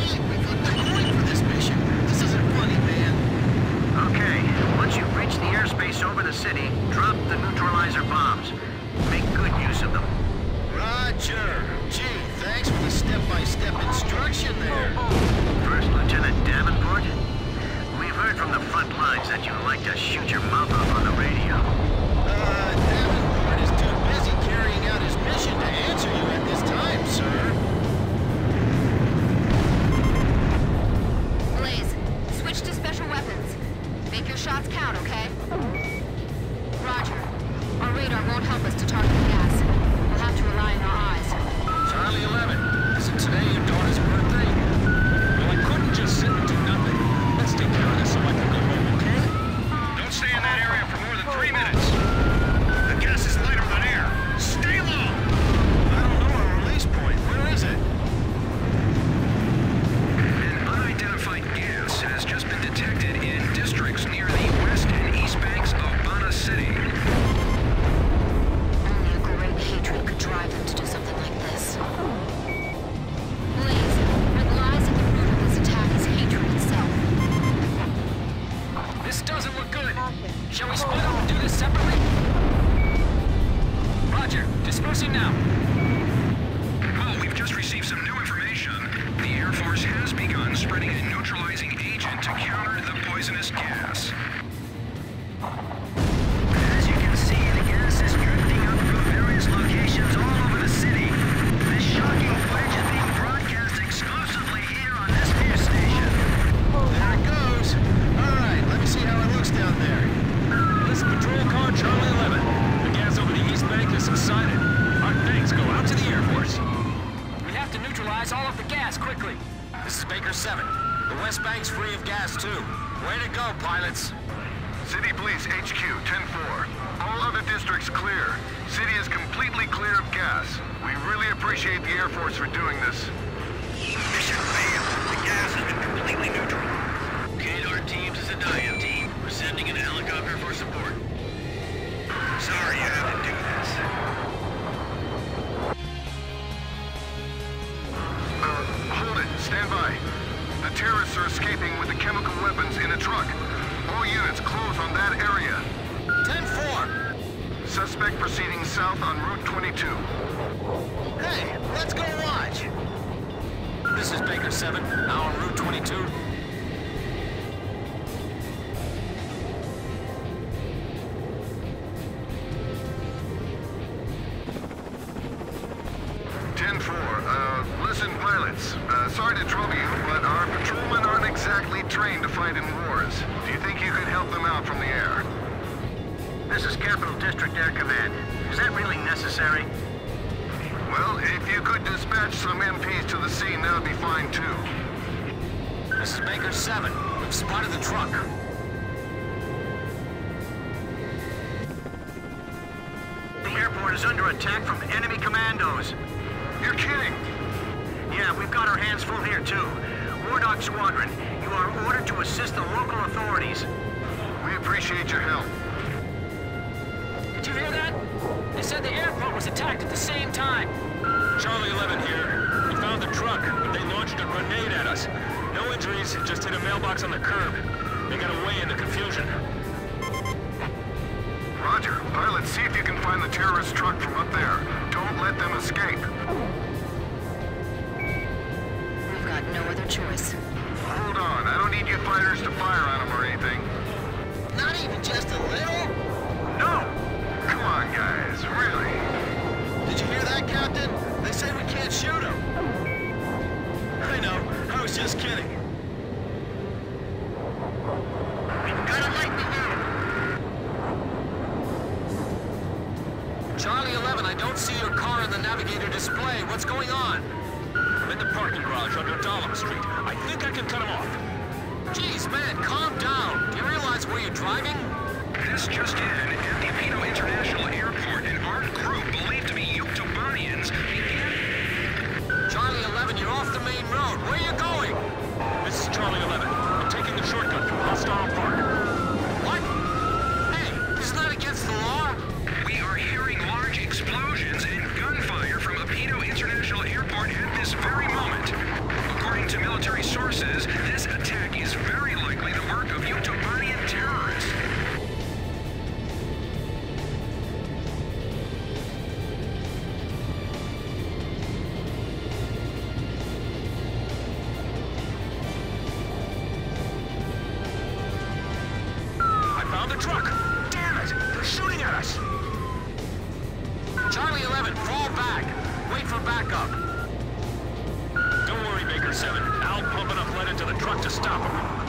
me? We've special weapons. Make your shots count, okay? Roger. Our radar won't help us to target the gas. We'll have to rely on our eyes. Charlie 11, isn't today your daughter's birthday? Well, I couldn't just sit and do nothing. Let's take care of this so I can go home, okay? Don't stay in that area for more than three minutes. Gas, too. Way to go, pilots. City Police HQ, 10-4. All other districts clear. City is completely clear of gas. We really appreciate the Air Force for doing this. Mission failed. The gas has been completely neutral. Kadar Teams is a Diane team. We're sending in a helicopter for support. Sorry you had to do this. Terrorists are escaping with the chemical weapons in a truck. All units close on that area. 10-4. Suspect proceeding south on Route 22. Hey, let's go watch. This is Baker 7, now on Route 22. Ten four. Uh, listen, pilots. Uh, sorry to trouble you, but our patrolmen aren't exactly trained to fight in wars. Do you think you could help them out from the air? This is Capital District Air Command. Is that really necessary? Well, if you could dispatch some MPs to the scene, that would be fine too. This is Baker 7. We've spotted the truck. The airport is under attack from enemy commandos. You're kidding! Yeah, we've got our hands full here too. War Dog Squadron, you are ordered to assist the local authorities. We appreciate your help. Did you hear that? They said the airport was attacked at the same time. Charlie 11 here. We found the truck, but they launched a grenade at us. No injuries, just hit a mailbox on the curb. They got away in the confusion. Roger. Pilots, see if you can find the terrorist truck from up there. Don't let them escape. Choice. Hold on. I don't need you fighters to fire on them or anything. Not even just a little? No! Come on, guys. Really? Did you hear that, Captain? They say we can't shoot them. I know. I was just kidding. We've got a lightning round. Charlie 11, I don't see your car in the navigator display. What's going on? I'm in the parking garage under Dahlem Street. I think I can cut him off. Jeez, man, calm down. Do you realize where you're driving? This just in, at the Pino International Airport, an armed group believed to be Yuktobanians began... Charlie 11, you're off the main road. Where are you going? This is Charlie 11. on the truck! Damn it! They're shooting at us! Charlie 11, fall back! Wait for backup! Don't worry, Baker 7. I'll pump enough lead into the truck to stop them.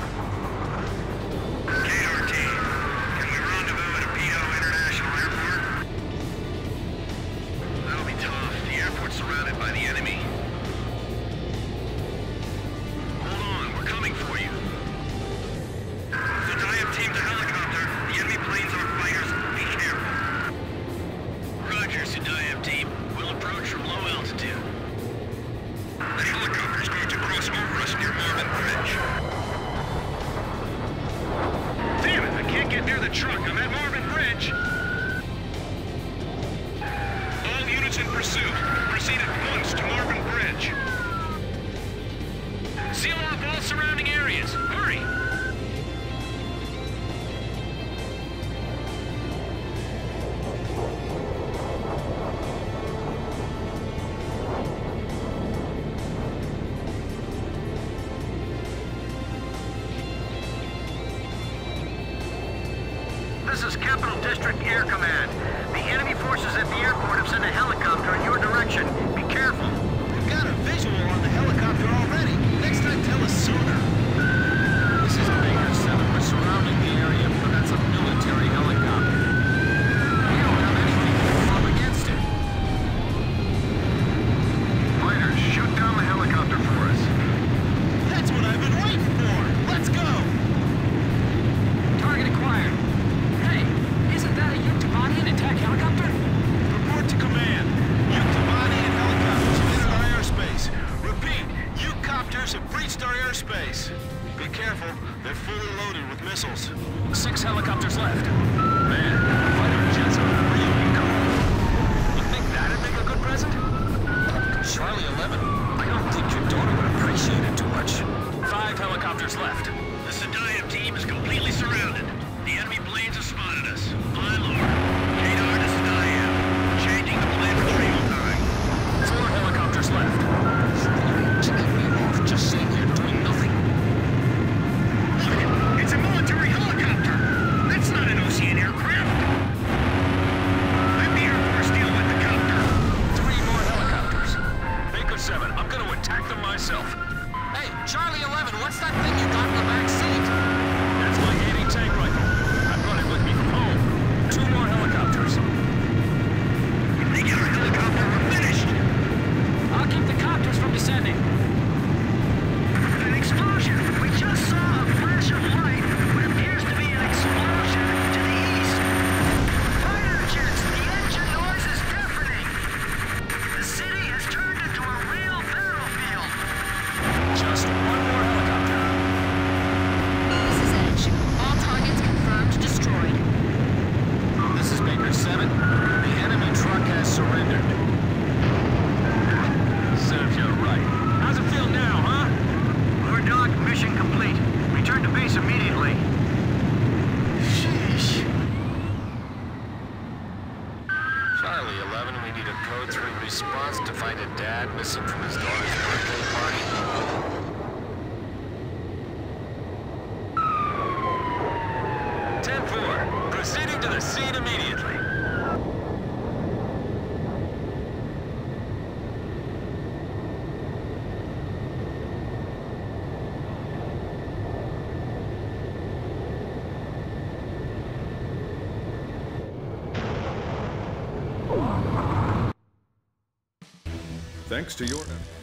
this is Capital District Air Command. The enemy forces at the airport have sent a helicopter in your direction. Be careful. We've got a visual on the helicopter already. Next time, tell us sooner. David. The enemy truck has surrendered. Serves you right. How's it feel now, huh? Wardog, mission complete. Return to base immediately. Sheesh. Charlie 11, we need a code 3 response to find a dad missing from his daughter's birthday party. thanks to your...